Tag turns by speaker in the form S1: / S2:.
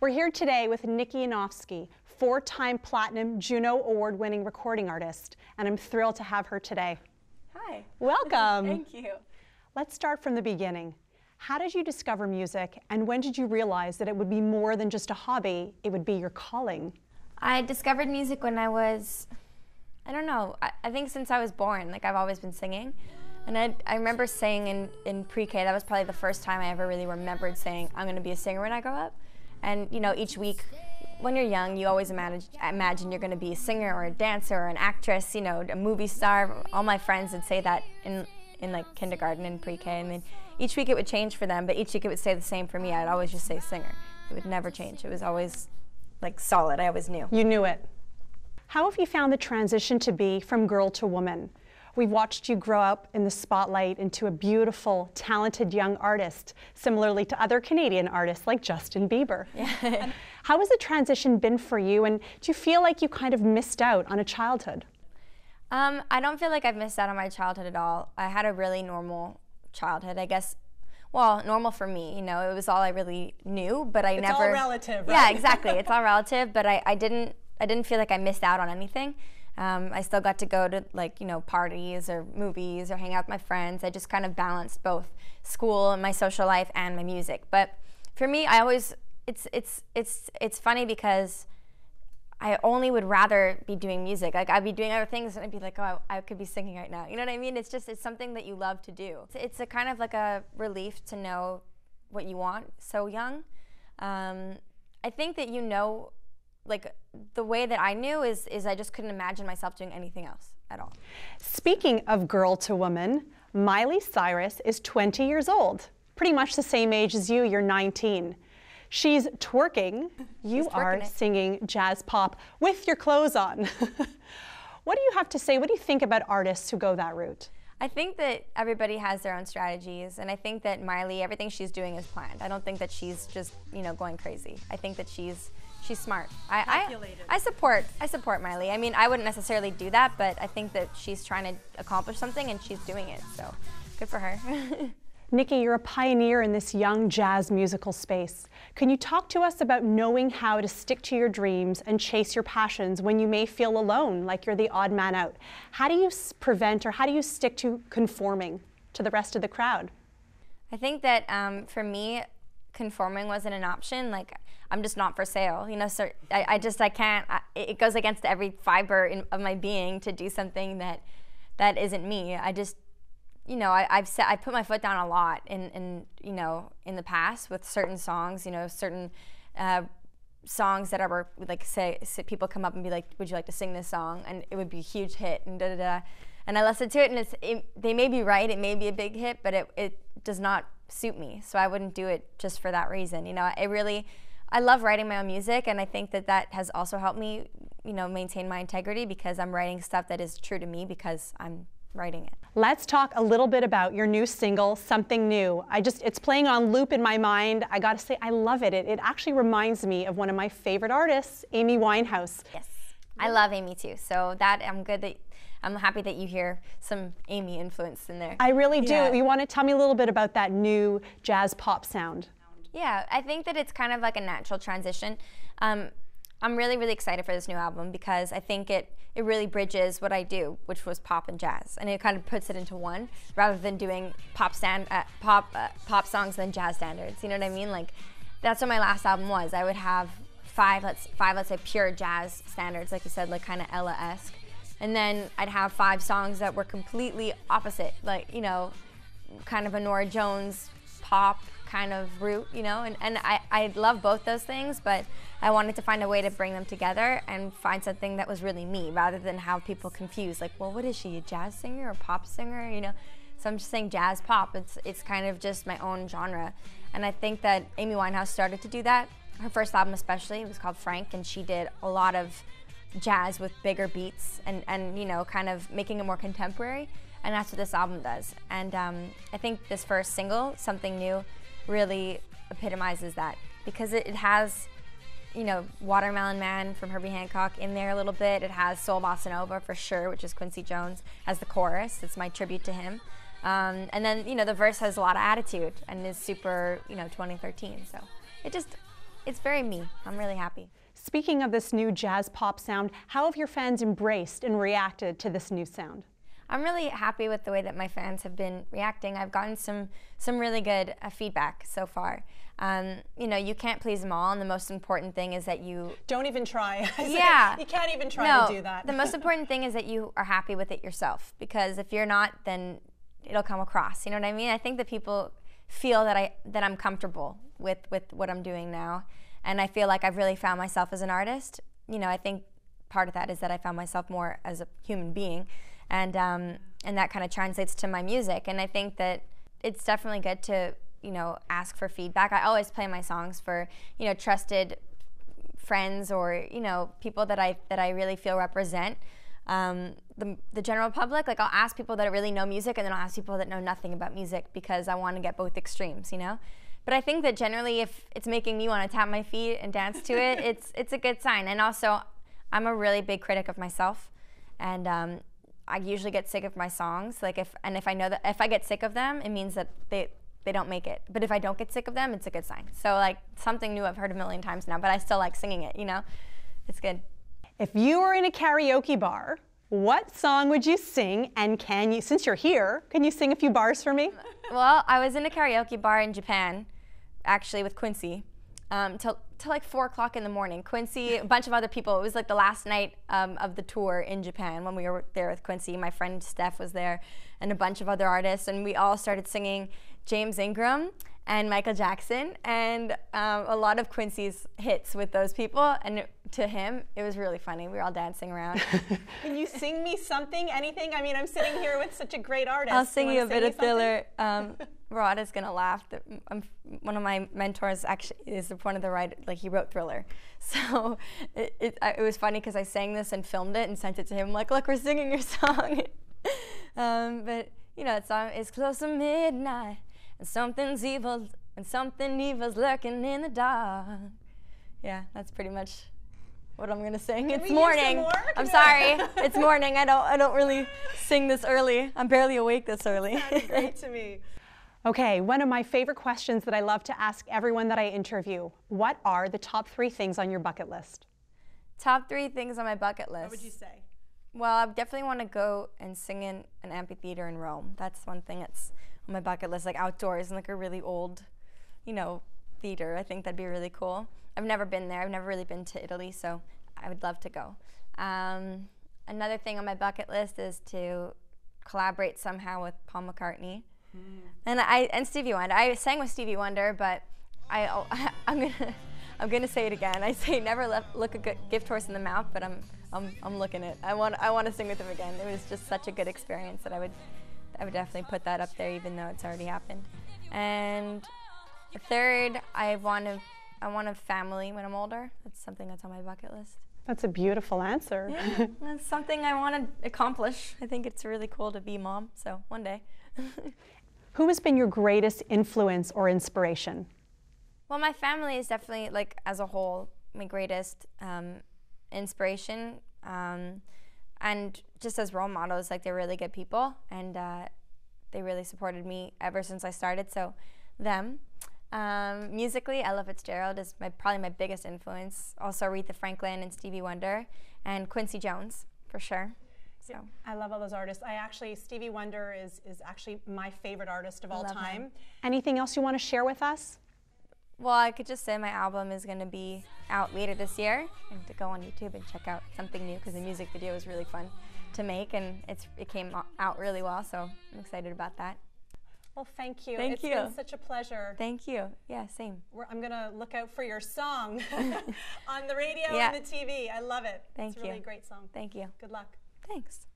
S1: We're here today with Nikki Yanofsky, four-time platinum Juno Award-winning recording artist, and I'm thrilled to have her today.
S2: Hi.
S1: Welcome.
S2: Thank you.
S1: Let's start from the beginning. How did you discover music, and when did you realize that it would be more than just a hobby, it would be your calling?
S2: I discovered music when I was, I don't know, I, I think since I was born, like I've always been singing. And I, I remember saying in, in pre-K, that was probably the first time I ever really remembered saying, I'm gonna be a singer when I grow up. And you know, each week, when you're young, you always imagine, imagine you're going to be a singer or a dancer or an actress, you know, a movie star. All my friends would say that in in like kindergarten and pre-K, and then each week it would change for them, but each week it would stay the same for me. I'd always just say singer. It would never change. It was always like solid. I always knew.
S1: You knew it. How have you found the transition to be from girl to woman? We've watched you grow up in the spotlight into a beautiful, talented young artist, similarly to other Canadian artists like Justin Bieber. Yeah. How has the transition been for you, and do you feel like you kind of missed out on a childhood?
S2: Um, I don't feel like I've missed out on my childhood at all. I had a really normal childhood, I guess. Well, normal for me, you know, it was all I really knew, but I
S1: it's
S2: never.
S1: It's all relative, right?
S2: Yeah, exactly. it's all relative, but I, I didn't I didn't feel like I missed out on anything. Um, I still got to go to like you know parties or movies or hang out with my friends. I just kind of balanced both school and my social life and my music. But for me, I always it's it's it's it's funny because I only would rather be doing music. Like I'd be doing other things and I'd be like, oh, I, could be singing right now. You know what I mean? It's just it's something that you love to do. It's, it's a kind of like a relief to know what you want so young. Um, I think that you know like the way that I knew is is I just couldn't imagine myself doing anything else at all.
S1: Speaking of girl to woman, Miley Cyrus is 20 years old, pretty much the same age as you. You're 19. She's twerking. You
S2: twerking
S1: are singing jazz pop with your clothes on. what do you have to say? What do you think about artists who go that route?
S2: I think that everybody has their own strategies, and I think that Miley, everything she's doing is planned. I don't think that she's just you know going crazy. I think that she's she's smart. I, I, I support I support Miley. I mean, I wouldn't necessarily do that, but I think that she's trying to accomplish something and she's doing it. So, good for her.
S1: Nikki, you're a pioneer in this young jazz musical space. Can you talk to us about knowing how to stick to your dreams and chase your passions when you may feel alone, like you're the odd man out? How do you prevent or how do you stick to conforming to the rest of the crowd?
S2: I think that um, for me, conforming wasn't an option. Like I'm just not for sale. You know, so I, I just I can't. I, it goes against every fiber in, of my being to do something that that isn't me. I just you know, I, have set, I put my foot down a lot in, in, you know, in the past with certain songs, you know, certain uh, songs that are like, say, say, people come up and be like, would you like to sing this song? And it would be a huge hit and da da da. And I listened to it and it's, it, they may be right, it may be a big hit, but it, it does not suit me. So I wouldn't do it just for that reason. You know, I really, I love writing my own music and I think that that has also helped me, you know, maintain my integrity because I'm writing stuff that is true to me because I'm writing it.
S1: Let's talk a little bit about your new single, Something New. I just, it's playing on loop in my mind. I gotta say, I love it. It, it actually reminds me of one of my favorite artists, Amy Winehouse.
S2: Yes, I love Amy too. So that, I'm good that, I'm happy that you hear some Amy influence in there.
S1: I really do.
S2: Yeah.
S1: You wanna tell me a little bit about that new jazz pop sound?
S2: Yeah, I think that it's kind of like a natural transition. Um, I'm really, really excited for this new album because I think it it really bridges what I do, which was pop and jazz, and it kind of puts it into one rather than doing pop stand uh, pop uh, pop songs than jazz standards. You know what I mean? Like that's what my last album was. I would have five let's five let's say pure jazz standards, like you said, like kind of Ella esque, and then I'd have five songs that were completely opposite, like you know, kind of a Norah Jones pop kind of route, you know, and, and I, I love both those things, but I wanted to find a way to bring them together and find something that was really me rather than have people confused, like, well, what is she, a jazz singer or pop singer, you know? So I'm just saying jazz pop, it's, it's kind of just my own genre. And I think that Amy Winehouse started to do that. Her first album especially, was called Frank, and she did a lot of jazz with bigger beats and, and you know, kind of making it more contemporary. And that's what this album does. And um, I think this first single, Something New, really epitomizes that because it, it, has, you know, Watermelon Man from Herbie Hancock in there a little bit. It has Soul Bossa Nova for sure, which is Quincy Jones, as the chorus. It's my tribute to him. Um, and then, you know, the verse has a lot of attitude and is super, you know, 2013. So it just, it's very me. I'm really happy.
S1: Speaking of this new jazz pop sound, how have your fans embraced and reacted to this new sound?
S2: I'm really happy with the way that my fans have been reacting. I've gotten some some really good uh, feedback so far. Um, you know, you can't please them all, and the most important thing is that you
S1: don't even try.
S2: yeah,
S1: you can't even try
S2: no,
S1: to do that.
S2: the most important thing is that you are happy with it yourself, because if you're not, then it'll come across. You know what I mean? I think that people feel that I that I'm comfortable with with what I'm doing now, and I feel like I've really found myself as an artist. You know, I think part of that is that I found myself more as a human being and um, and that kind of translates to my music. And I think that it's definitely good to you know ask for feedback. I always play my songs for you know trusted friends or you know people that I that I really feel represent. Um, the, the general public, like I'll ask people that really know music and then I'll ask people that know nothing about music because I want to get both extremes, you know? But I think that generally if it's making me want to tap my feet and dance to it, it's, it's a good sign. And also, I'm a really big critic of myself. And um, I usually get sick of my songs. Like if and if I know that if I get sick of them, it means that they they don't make it. But if I don't get sick of them, it's a good sign. So like something new I've heard a million times now, but I still like singing it. You know, it's good.
S1: If you were in a karaoke bar, what song would you sing? And can you, since you're here, can you sing a few bars for me?
S2: Well, I was in a karaoke bar in Japan, actually with Quincy um, till, till like four o'clock in the morning. Quincy, a bunch of other people. It was like the last night um, of the tour in Japan when we were there with Quincy. My friend Steph was there, and a bunch of other artists, and we all started singing James Ingram and Michael Jackson, and um, a lot of Quincy's hits with those people. And it, to him, it was really funny. We were all dancing around.
S1: Can you sing me something, anything? I mean, I'm sitting here with such a great artist.
S2: I'll sing you, you a bit of Thriller. Um, Rod is gonna laugh. I'm, one of my mentors actually is one of the writers. Like he wrote Thriller, so it, it, it was funny because I sang this and filmed it and sent it to him. Like, look, we're singing your song. um, but you know, that song is close to midnight and something's evil and something evil's lurking in the dark. Yeah, that's pretty much what I'm gonna sing.
S1: Can
S2: it's morning. I'm sorry. it's morning. I don't I don't really sing this early. I'm barely awake this early.
S1: great to me. Okay, one of my favorite questions that I love to ask everyone that I interview. What are the top three things on your bucket list?
S2: Top three things on my bucket list.
S1: What would you say?
S2: Well, I definitely want to go and sing in an amphitheater in Rome. That's one thing that's on my bucket list, like outdoors in like a really old, you know, theater. I think that'd be really cool. I've never been there. I've never really been to Italy, so I would love to go. Um, another thing on my bucket list is to collaborate somehow with Paul McCartney. Mm. And I and Stevie Wonder. I sang with Stevie Wonder, but I oh, I'm gonna I'm gonna say it again. I say never left, look a gift horse in the mouth, but I'm I'm I'm looking it. I want I want to sing with him again. It was just such a good experience that I would I would definitely put that up there, even though it's already happened. And third, I want to I want a family when I'm older. That's something that's on my bucket list.
S1: That's a beautiful answer.
S2: Yeah, that's something I want to accomplish. I think it's really cool to be mom. So one day.
S1: Who has been your greatest influence or inspiration?
S2: Well, my family is definitely, like, as a whole, my greatest um, inspiration. Um, and just as role models, like, they're really good people. And uh, they really supported me ever since I started. So, them. Um, musically, Ella Fitzgerald is my, probably my biggest influence. Also, Aretha Franklin and Stevie Wonder, and Quincy Jones, for sure. So
S1: I love all those artists. I actually Stevie Wonder is is actually my favorite artist of all time.
S2: Him.
S1: Anything else you want to share with us?
S2: Well, I could just say my album is going to be out later this year, and to go on YouTube and check out something new because the music video was really fun to make, and it's it came out really well. So I'm excited about that.
S1: Well, thank you.
S2: Thank
S1: it's
S2: you.
S1: It's been such a pleasure.
S2: Thank you. Yeah, same.
S1: We're, I'm going to look out for your song on the radio
S2: yeah.
S1: and the TV. I love it.
S2: Thank
S1: it's
S2: you.
S1: really great song.
S2: Thank you.
S1: Good luck.
S2: Thanks.